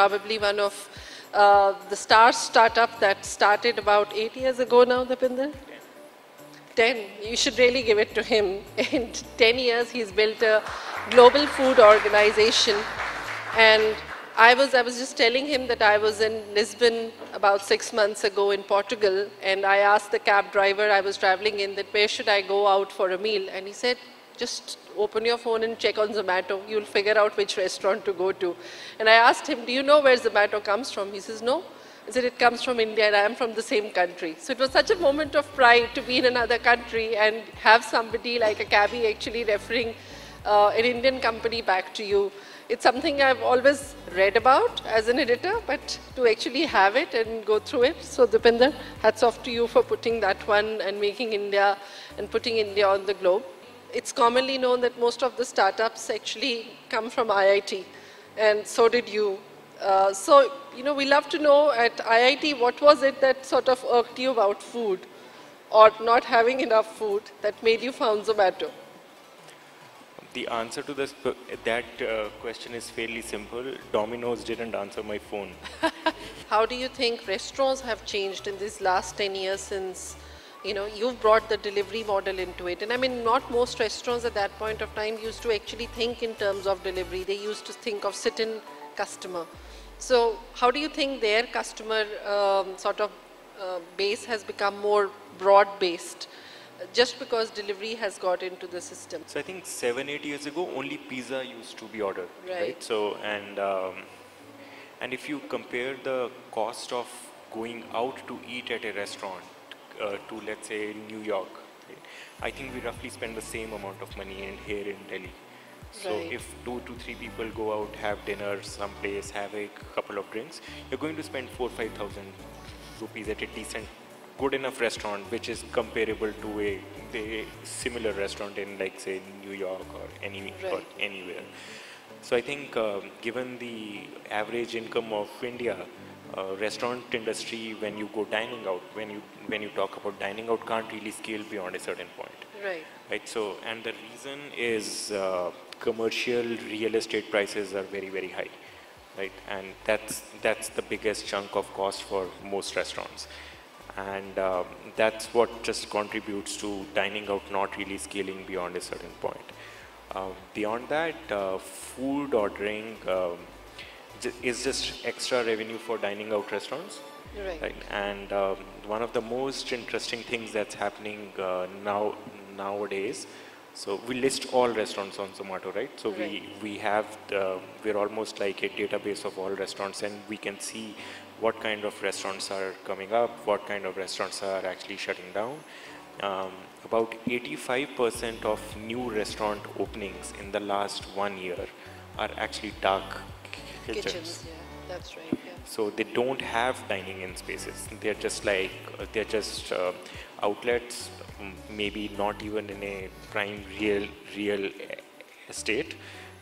Probably one of uh, the star startup that started about eight years ago now, Deepinder? 10. You should really give it to him. In 10 years, he's built a global food organization. And I was, I was just telling him that I was in Lisbon about six months ago in Portugal, and I asked the cab driver I was traveling in that where should I go out for a meal? And he said, just open your phone and check on Zomato. You'll figure out which restaurant to go to. And I asked him, do you know where Zomato comes from? He says, no. I said, it comes from India and I am from the same country. So it was such a moment of pride to be in another country and have somebody like a cabbie actually referring uh, an Indian company back to you. It's something I've always read about as an editor, but to actually have it and go through it. So Deepinder, hats off to you for putting that one and making India and putting India on the globe. It's commonly known that most of the startups actually come from IIT, and so did you. Uh, so, you know, we love to know at IIT, what was it that sort of irked you about food or not having enough food that made you found Zomato? The answer to this, that uh, question is fairly simple. Domino's didn't answer my phone. How do you think restaurants have changed in these last 10 years since you know, you've brought the delivery model into it. And I mean, not most restaurants at that point of time used to actually think in terms of delivery. They used to think of sit-in customer. So how do you think their customer um, sort of uh, base has become more broad-based? Just because delivery has got into the system. So I think seven, eight years ago, only pizza used to be ordered, right? right? So and um, and if you compare the cost of going out to eat at a restaurant uh, to let's say New York, right? I think we roughly spend the same amount of money in here in Delhi. So right. if two to three people go out, have dinner someplace, have a couple of drinks, you're going to spend four, five thousand rupees at a decent good enough restaurant which is comparable to a, a similar restaurant in like say New York or any right. or anywhere. So I think uh, given the average income of India, uh, restaurant industry when you go dining out, when you when you talk about dining out, can't really scale beyond a certain point. Right. Right. So and the reason is uh, commercial real estate prices are very very high, right? And that's that's the biggest chunk of cost for most restaurants and um, that's what just contributes to dining out not really scaling beyond a certain point. Um, beyond that, uh, food ordering um, is just extra revenue for dining out restaurants. Right. right? And um, one of the most interesting things that's happening uh, now nowadays. So we list all restaurants on Zomato, right? So right. we we have the, we're almost like a database of all restaurants, and we can see what kind of restaurants are coming up, what kind of restaurants are actually shutting down. Um, about 85% of new restaurant openings in the last one year are actually dark kitchens. Kitchens, yeah, that's right. Yeah. So they don't have dining in spaces. They're just like, they're just uh, outlets, maybe not even in a prime real, real estate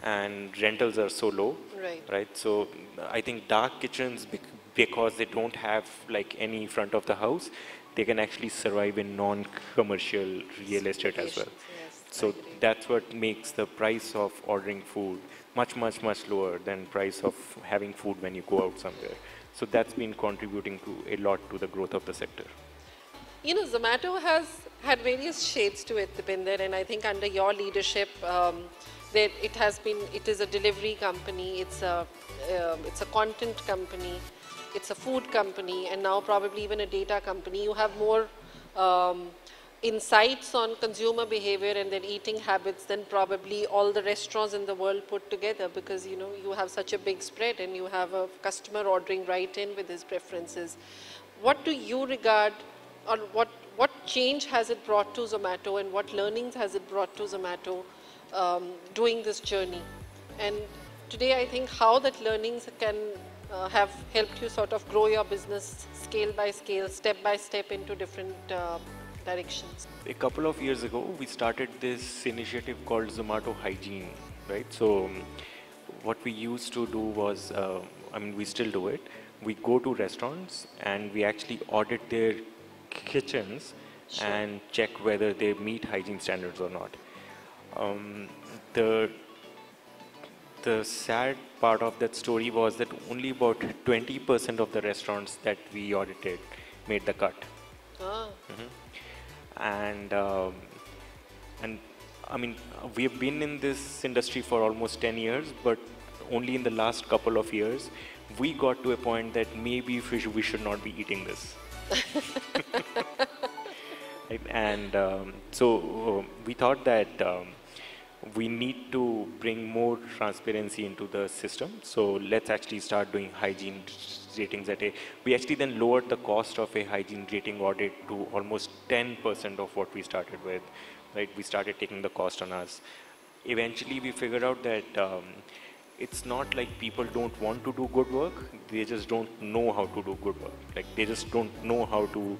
and rentals are so low right right so i think dark kitchens because they don't have like any front of the house, they can actually survive in non-commercial real estate as well. Yes, so that's what makes the price of ordering food much, much, much lower than price of having food when you go out somewhere. So that's been contributing to a lot to the growth of the sector. You know, Zomato has had various shades to it, Deepinder, and I think under your leadership, um, that it has been, it is a delivery company, it's a, uh, it's a content company, it's a food company and now probably even a data company, you have more um, insights on consumer behavior and their eating habits than probably all the restaurants in the world put together because you know you have such a big spread and you have a customer ordering right in with his preferences. What do you regard or what, what change has it brought to Zomato and what learnings has it brought to Zomato um, doing this journey? And today I think how that learnings can uh, have helped you sort of grow your business scale by scale, step by step into different uh, directions? A couple of years ago, we started this initiative called Zomato Hygiene, right? So um, what we used to do was, uh, I mean, we still do it. We go to restaurants and we actually audit their kitchens sure. and check whether they meet hygiene standards or not. Um, the the sad part of that story was that only about 20% of the restaurants that we audited made the cut. Ah, And um, and I mean, we have been in this industry for almost 10 years, but only in the last couple of years, we got to a point that maybe we should, we should not be eating this. And um, so uh, we thought that um, we need to bring more transparency into the system. So let's actually start doing hygiene ratings at a. We actually then lowered the cost of a hygiene rating audit to almost 10% of what we started with. Right? We started taking the cost on us. Eventually, we figured out that. Um, it's not like people don't want to do good work they just don't know how to do good work like they just don't know how to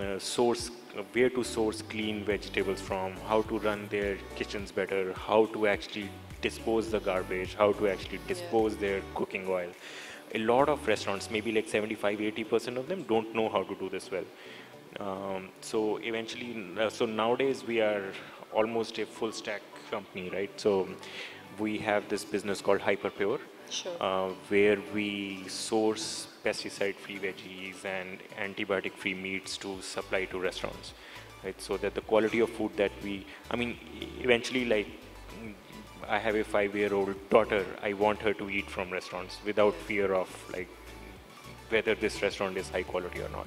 uh, source where to source clean vegetables from how to run their kitchens better how to actually dispose the garbage how to actually dispose their cooking oil. A lot of restaurants maybe like 75 80% of them don't know how to do this well. Um, so eventually uh, so nowadays we are almost a full stack company right? So we have this business called Hyperpure, Sure. uh, where we source pesticide-free veggies and antibiotic-free meats to supply to restaurants, right? So that the quality of food that we, I mean, eventually, like, I have a five-year-old daughter. I want her to eat from restaurants without fear of like whether this restaurant is high quality or not,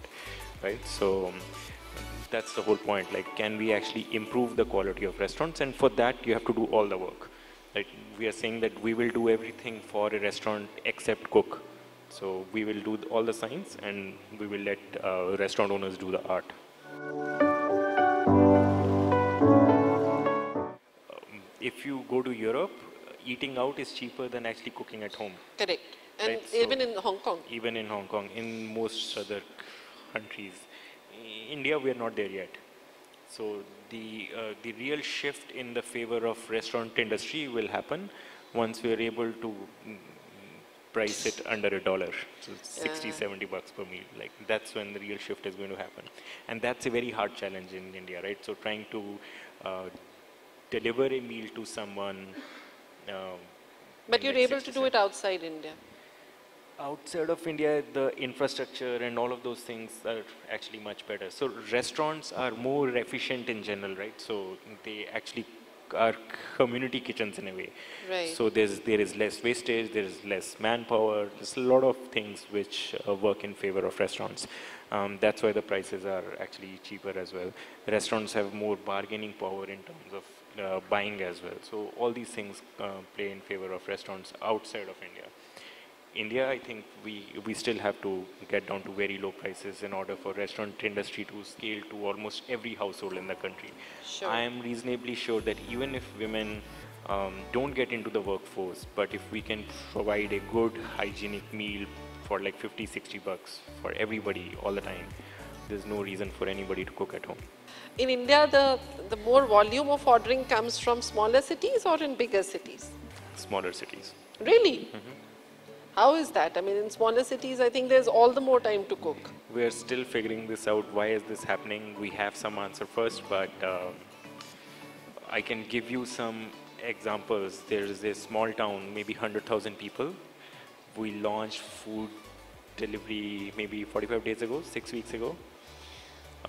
right? So. That's the whole point. Like, can we actually improve the quality of restaurants? And for that, you have to do all the work. Like, we are saying that we will do everything for a restaurant except cook. So we will do all the science, and we will let uh, restaurant owners do the art. Um, if you go to Europe, eating out is cheaper than actually cooking at home. correct. And Right, so- even in Hong Kong. even in Hong Kong, in most other countries. I- India, we are not there yet. So the uh, the real shift in the favor of restaurant industry will happen once we are able to mm, price it under a dollar, so 60, Yeah. 70 bucks per meal. Like that's when the real shift is going to happen, and that's a very hard challenge in India, right? So trying to uh, deliver a meal to someone. Um, But you're able to do it outside India. Outside of India, the infrastructure and all of those things are actually much better. So restaurants are more efficient in general, right? So they actually are community kitchens in a way. Right. So there's there is less wastage, there is less manpower. There's a lot of things which uh, work in favor of restaurants. Um, that's why the prices are actually cheaper as well. Restaurants have more bargaining power in terms of uh, buying as well. So all these things uh, play in favor of restaurants outside of India. India, I think we, we still have to get down to very low prices in order for restaurant industry to scale to almost every household in the country. Sure. I am reasonably sure that even if women um, don't get into the workforce, but if we can provide a good hygienic meal for like 50, 60 bucks for everybody all the time, there's no reason for anybody to cook at home. In India, the, the more volume of ordering comes from smaller cities or in bigger cities? Smaller cities. Really? Mm-hmm. How is that? I mean, in smaller cities, I think there's all the more time to cook. We're still figuring this out. Why is this happening? We have some answer first, but um, I can give you some examples. There is a small town, maybe 100,000 people. We launched food delivery maybe 45 days ago, six weeks ago.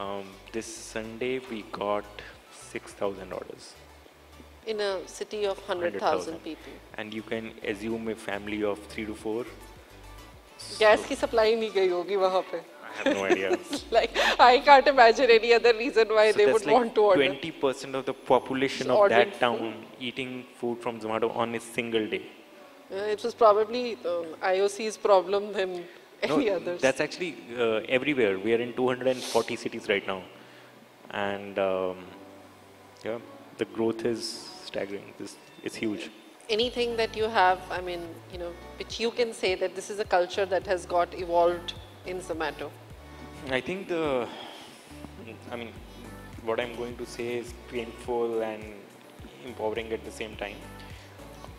Um, this Sunday, we got 6,000 orders In a city of 100,000 100,000. people. And you can assume a family of three to four. Gas की supply नहीं गई होगी वहाँ पे I have no idea. like I can't imagine any other reason why So they that's would like want to order. 20% of the population of Ordering that town eating food from Zomato on a single day. Uh, it was probably um, IOC's problem than any No, others. That's actually uh, everywhere. We are in 240 cities right now. And um, yeah, the growth is staggering. This, it's huge. Anything that you have, I mean, you know, which you can say that this is a culture that has got evolved in Zomato. I think the, I mean, what I'm going to say is painful and empowering at the same time.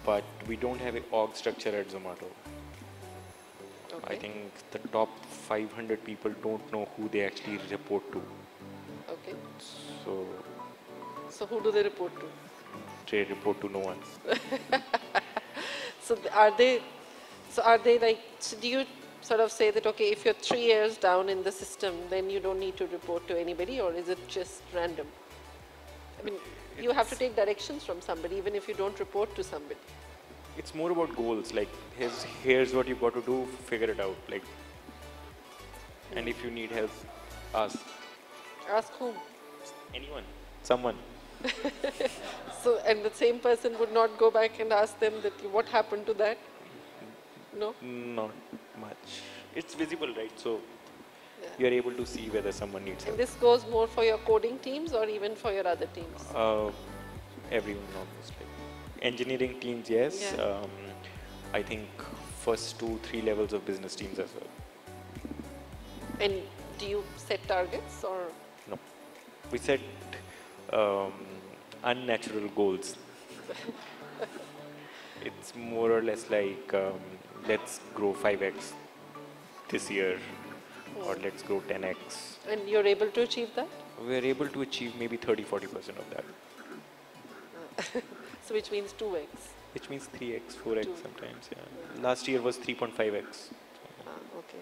But we don't have a org structure at Zomato. I think the top 500 people don't know who they actually report to. Okay. So So who do they report to? They report to no one. So are they, so are they like, so do you sort of say that, okay, if you're three years down in the system, then you don't need to report to anybody, or is it just random? I mean, you have to take directions from somebody, even if you don't report to somebody. It's more about goals. Like, here's, here's what you've got to do, figure it out. Like, and if you need help, ask Ask whom? anyone, someone. So, and the same person would not go back and ask them that, what happened to that? No? Not much. It's visible, right? So Yeah. you're able to see whether someone needs And help. this goes more for your coding teams or even for your other teams? Uh, everyone almost like engineering teams, yes. Yeah. Um, I think first two, three levels of business teams as well. And do you set targets or? No, we set um, unnatural goals. it's more or less like um, let's grow 5x this year, or let's grow 10x. And you're able to achieve that? We're able to achieve maybe 30 40% of that, So which means 2x. which means 3x, 4x Two. sometimes. Yeah. Last year was 3.5x. Ah, okay.